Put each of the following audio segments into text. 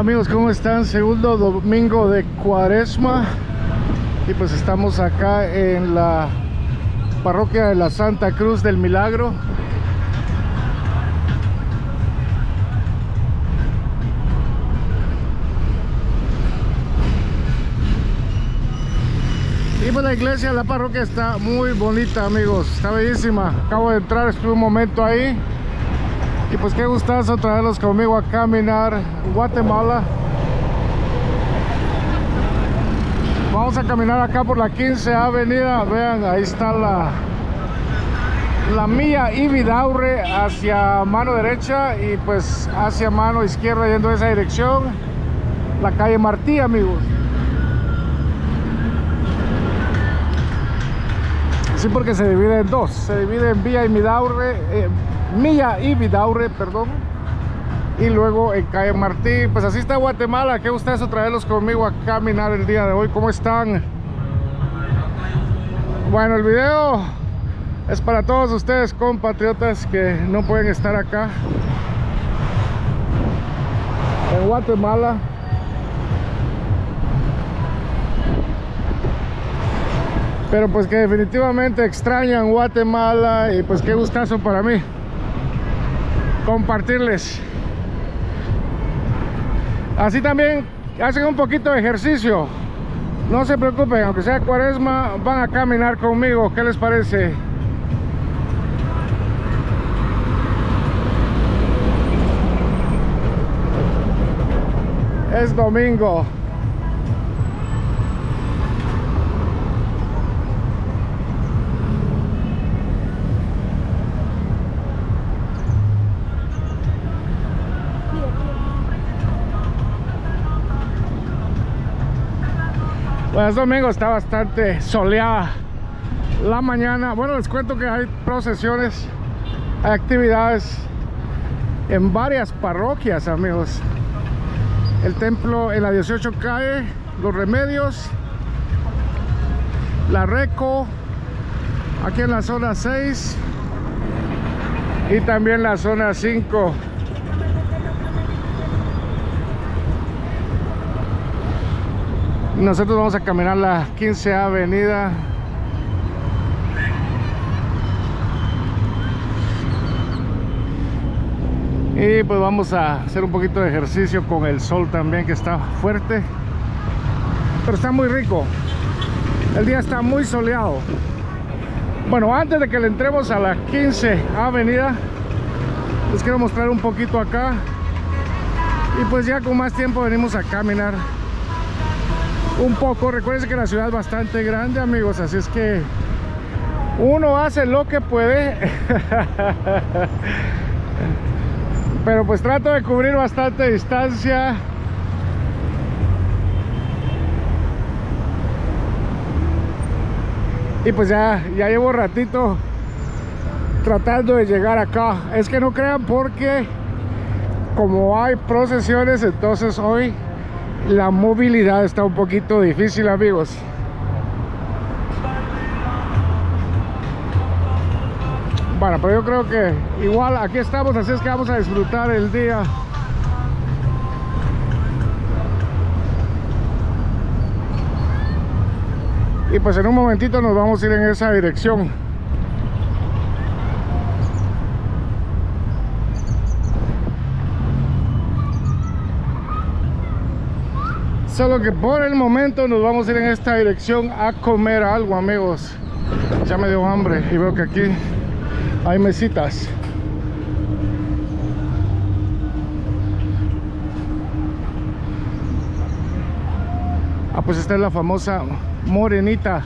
Amigos, ¿cómo están? Segundo domingo de cuaresma y pues estamos acá en la parroquia de la Santa Cruz del Milagro. Y pues la iglesia, la parroquia está muy bonita amigos, está bellísima. Acabo de entrar, estuve un momento ahí y pues qué gustazo traerlos conmigo a caminar Guatemala. Vamos a caminar acá por la 15 Avenida. Vean, ahí está la la mía y Vidaurre hacia mano derecha y pues hacia mano izquierda yendo en esa dirección. La calle Martí, amigos. Sí, porque se divide en dos. Se divide en Villa y Vidaurre, eh, Milla y Vidaurre, perdón. Y luego en calle Martí. Pues así está Guatemala. Qué gustazo traerlos conmigo a caminar el día de hoy. ¿Cómo están? Bueno, el video es para todos ustedes, compatriotas, que no pueden estar acá en Guatemala. pero pues que definitivamente extrañan Guatemala y pues qué gustazo para mí compartirles. Así también hacen un poquito de ejercicio. No se preocupen aunque sea cuaresma van a caminar conmigo. ¿qué les parece? es domingo Bueno, es domingo, está bastante soleada la mañana. Bueno, les cuento que hay procesiones, hay actividades en varias parroquias, amigos. El templo en la 18 calle, Los Remedios, La Reco, aquí en la zona 6 y también la zona 5. Nosotros vamos a caminar la 15 Avenida. Y pues vamos a hacer un poquito de ejercicio con el sol también que está fuerte. Pero está muy rico. El día está muy soleado. Bueno, antes de que le entremos a la 15 Avenida, les quiero mostrar un poquito acá. Y pues ya con más tiempo venimos a caminar un poco. Recuerden que la ciudad es bastante grande, amigos, así es que uno hace lo que puede. Pero pues trato de cubrir bastante distancia. Y pues ya, ya llevo ratito tratando de llegar acá. Es que no crean porque como hay procesiones, entonces hoy la movilidad está un poquito difícil amigos. Bueno pero yo creo que igual aquí estamos así es que vamos a disfrutar el día. Y pues en un momentito nos vamos a ir en esa dirección Solo que por el momento nos vamos a ir en esta dirección a comer algo, amigos. Ya me dio hambre y veo que aquí hay mesitas. Ah, pues esta es la famosa morenita.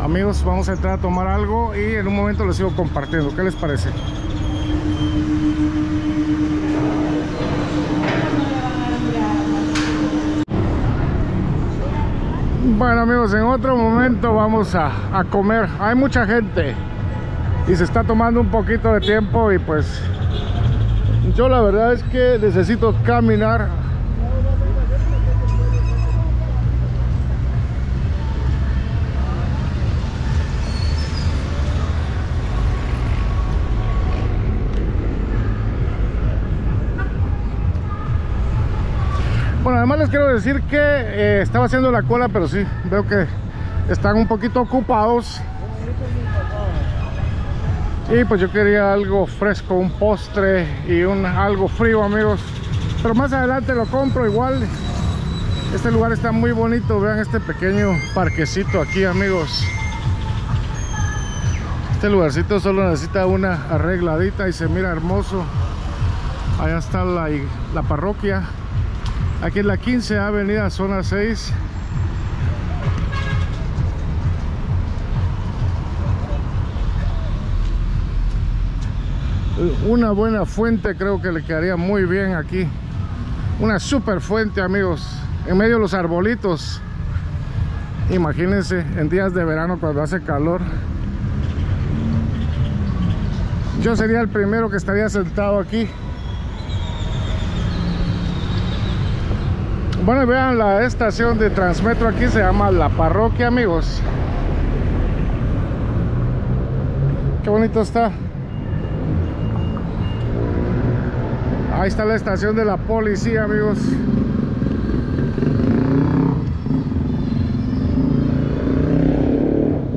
Amigos, vamos a entrar a tomar algo y en un momento les sigo compartiendo. ¿Qué les parece? Bueno amigos, en otro momento vamos a, a comer. Hay mucha gente y se está tomando un poquito de tiempo y pues yo la verdad es que necesito caminar Bueno, además les quiero decir que eh, estaba haciendo la cola, pero sí, veo que están un poquito ocupados. Y pues yo quería algo fresco, un postre y un algo frío, amigos. Pero más adelante lo compro igual. Este lugar está muy bonito, vean este pequeño parquecito aquí, amigos. Este lugarcito solo necesita una arregladita y se mira hermoso. Allá está la, la parroquia. Aquí en la 15 Avenida Zona 6. Una buena fuente creo que le quedaría muy bien aquí. Una super fuente amigos. En medio de los arbolitos. Imagínense en días de verano cuando hace calor. Yo sería el primero que estaría sentado aquí. Bueno, vean la estación de Transmetro aquí se llama La Parroquia, amigos. Qué bonito está. Ahí está la estación de la policía, amigos.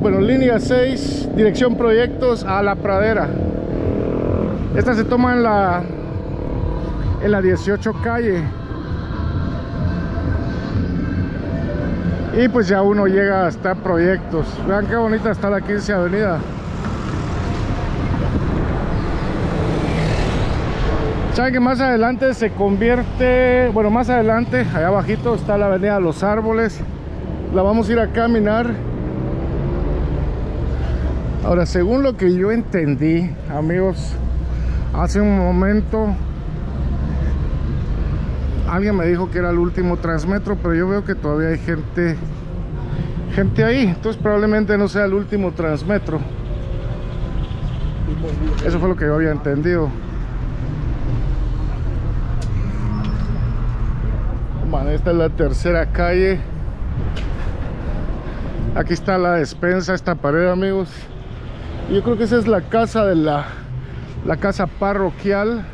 Bueno, línea 6, dirección proyectos a la pradera. Esta se toma en la en la 18 calle. Y pues ya uno llega hasta proyectos. Vean qué bonita está la 15 avenida. Saben que más adelante se convierte bueno más adelante allá abajito está la avenida Los Árboles. La vamos a ir a caminar. Ahora según lo que yo entendí amigos hace un momento alguien me dijo que era el último transmetro pero yo veo que todavía hay gente gente ahí. Entonces probablemente no sea el último transmetro. Eso fue lo que yo había entendido. Bueno, esta es la tercera calle. Aquí está la despensa esta pared amigos. Yo creo que esa es la casa de la la casa parroquial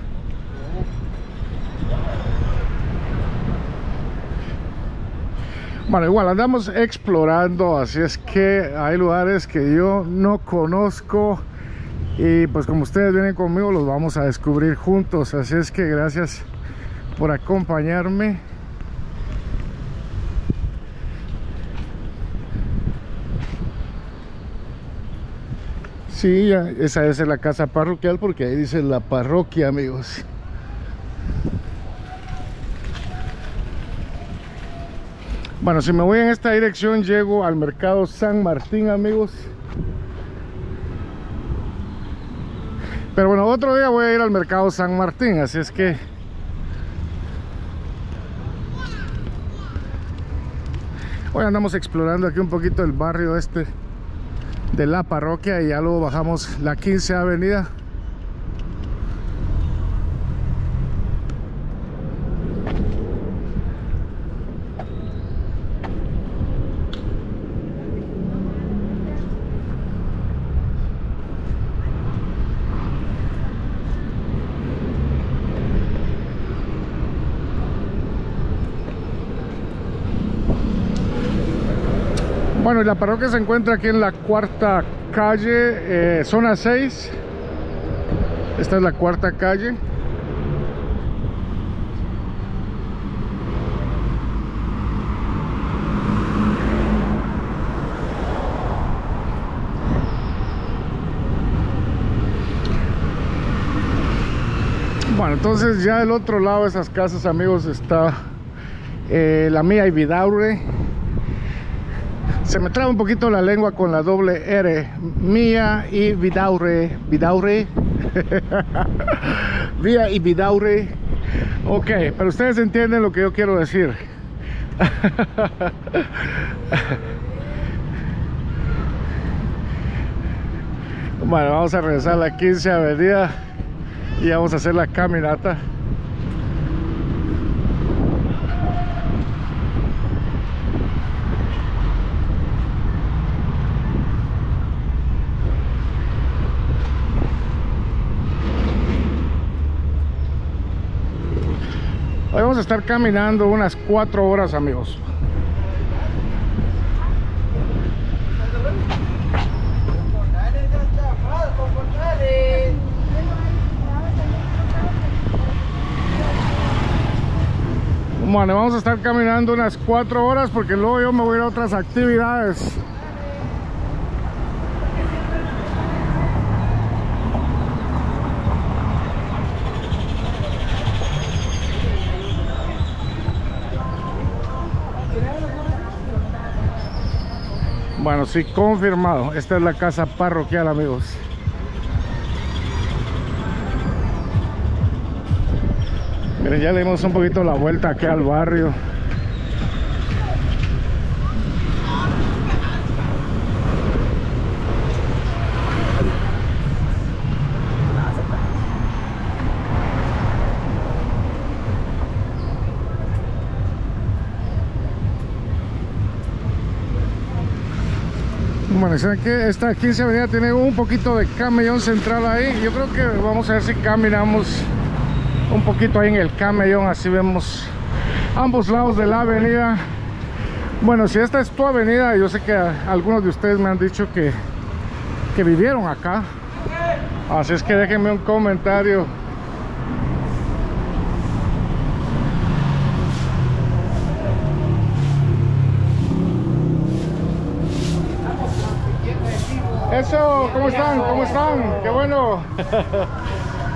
Bueno, igual andamos explorando, así es que hay lugares que yo no conozco y pues como ustedes vienen conmigo los vamos a descubrir juntos, así es que gracias por acompañarme. Sí, esa es la casa parroquial porque ahí dice la parroquia, amigos. Bueno, si me voy en esta dirección llego al mercado San Martín, amigos. Pero bueno, otro día voy a ir al mercado San Martín, así es que... Hoy andamos explorando aquí un poquito el barrio este de la parroquia y ya luego bajamos la 15 avenida Bueno, y la parroquia se encuentra aquí en la cuarta calle, eh, zona 6. Esta es la cuarta calle. Bueno, entonces ya del otro lado de esas casas, amigos, está eh, la mía y se me traba un poquito la lengua con la doble R. Mía y Vidaure. Vidaure. Vía y Vidaure. Ok, pero ustedes entienden lo que yo quiero decir. Bueno, vamos a regresar a la 15 avenida y vamos a hacer la caminata. Hoy vamos a estar caminando unas cuatro horas, amigos. Bueno, vamos a estar caminando unas cuatro horas porque luego yo me voy a ir a otras actividades. Bueno, sí, confirmado. Esta es la casa parroquial, amigos. Miren, ya le dimos un poquito la vuelta aquí al barrio. Bueno, ¿saben que Esta 15 avenida tiene un poquito de camellón central ahí. Yo creo que vamos a ver si caminamos un poquito ahí en el camellón. Así vemos ambos lados de la avenida. Bueno, si esta es tu avenida, yo sé que algunos de ustedes me han dicho que, que vivieron acá. Así es que déjenme un comentario. Eso, ¿cómo están? ¿Cómo están? Qué bueno.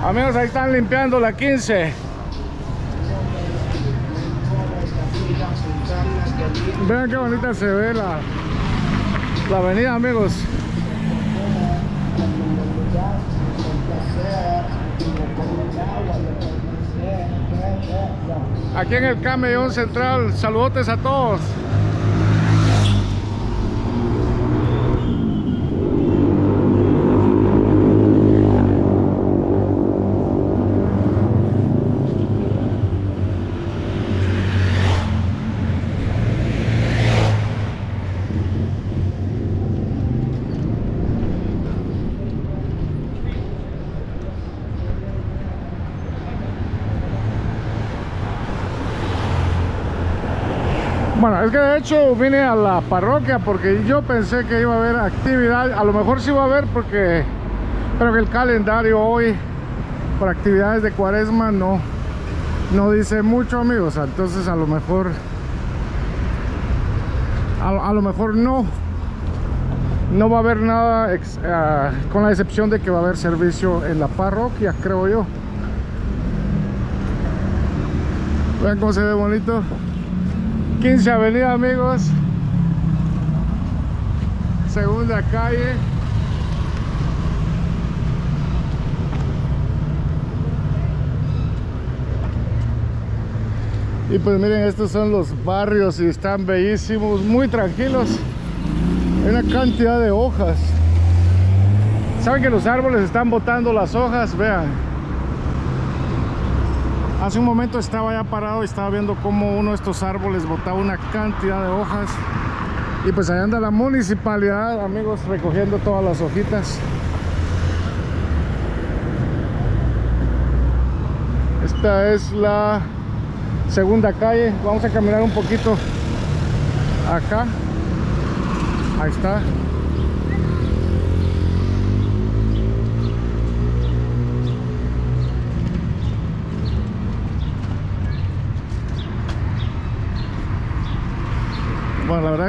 Amigos, ahí están limpiando la 15. Vean qué bonita se ve la, la avenida, amigos. Aquí en el camellón central, saludotes a todos. Bueno, es que de hecho vine a la parroquia porque yo pensé que iba a haber actividad, a lo mejor sí iba a haber porque pero que el calendario hoy por actividades de cuaresma no no dice mucho amigos, entonces a lo mejor a, lo mejor no no va a haber nada uh, con la excepción de que va a haber servicio en la parroquia, creo yo. Vean cómo se ve bonito. 15 avenida amigos. Segunda calle. Y pues miren estos son los barrios y están bellísimos muy tranquilos. Hay una cantidad de hojas. Saben que los árboles están botando las hojas vean Hace un momento estaba ya parado y estaba viendo cómo uno de estos árboles botaba una cantidad de hojas. Y pues allá anda la municipalidad, amigos, recogiendo todas las hojitas. Esta es la segunda calle. Vamos a caminar un poquito acá. Ahí está.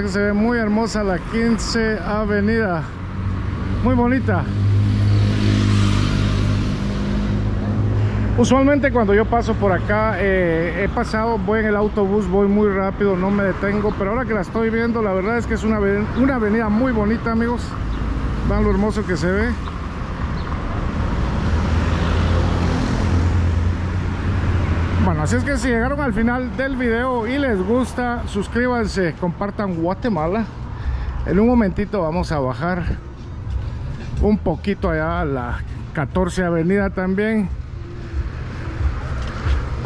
Que se ve muy hermosa la 15 Avenida. Muy bonita. Usualmente cuando yo paso por acá, eh, he pasado, voy en el autobús, voy muy rápido, no me detengo, pero ahora que la estoy viendo, la verdad es que es una, una avenida muy bonita, amigos. Vean lo hermoso que se ve. Así es que si llegaron al final del video y les gusta, suscríbanse, compartan Guatemala. En un momentito vamos a bajar un poquito allá a la 14 avenida también.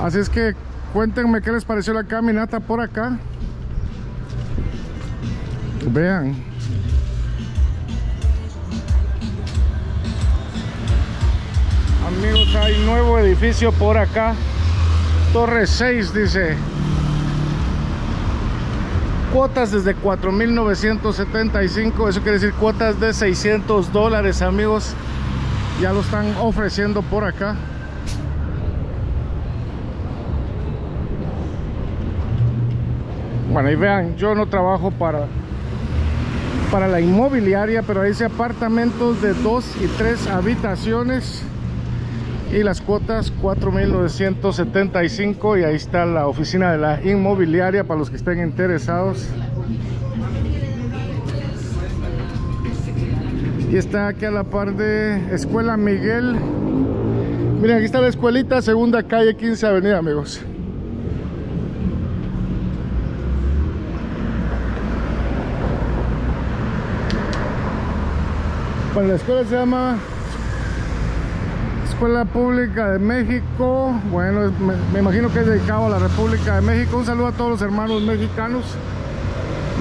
Así es que cuéntenme qué les pareció la caminata por acá. Vean. Amigos, hay nuevo edificio por acá. Torre 6 dice. Cuotas desde 4.975, eso quiere decir cuotas de 600 dólares, amigos. Ya lo están ofreciendo por acá. Bueno, y vean, yo no trabajo para para la inmobiliaria, pero dice apartamentos de dos y tres habitaciones y las cuotas 4.975 y ahí está la oficina de la inmobiliaria para los que estén interesados. Y está aquí a la par de Escuela Miguel. Miren aquí está la escuelita segunda calle 15 avenida amigos. Bueno la escuela se llama Escuela Pública de México. Bueno, me, imagino que es dedicado a la República de México. Un saludo a todos los hermanos mexicanos.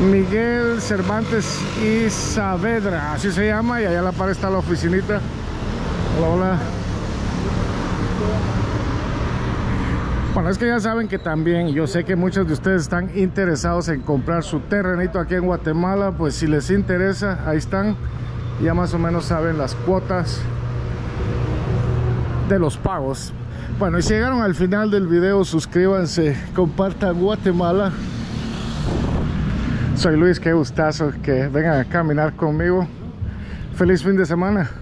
Miguel Cervantes y Saavedra, así se llama. Y allá a la par está la oficinita. Hola, hola. Bueno, es que ya saben que también, yo sé que muchos de ustedes están interesados en comprar su terrenito aquí en Guatemala. Pues si les interesa, ahí están. Ya más o menos saben las cuotas de los pagos. Bueno y si llegaron al final del video suscríbanse compartan Guatemala. Soy Luis qué gustazo que vengan a caminar conmigo. Feliz fin de semana